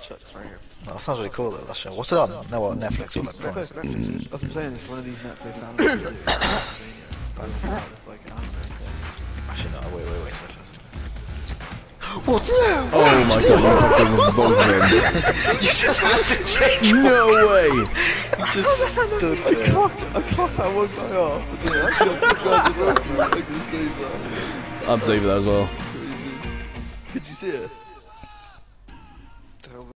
Oh, it's it's right here. Oh, that sounds really cool though. That show. What's it on? No, what, Netflix or like Netflix, Prime? Netflix. That's what I'm saying. It's one of these Netflix animals. Actually, no. Wait, wait, wait. Sorry. What? No! Oh my god, you fucking both of you just had to change. them. No way! Just stood I there. clocked, I clocked that one guy off. And then I got two guys in left. I can save that. I'm saving that as well. Could you see it?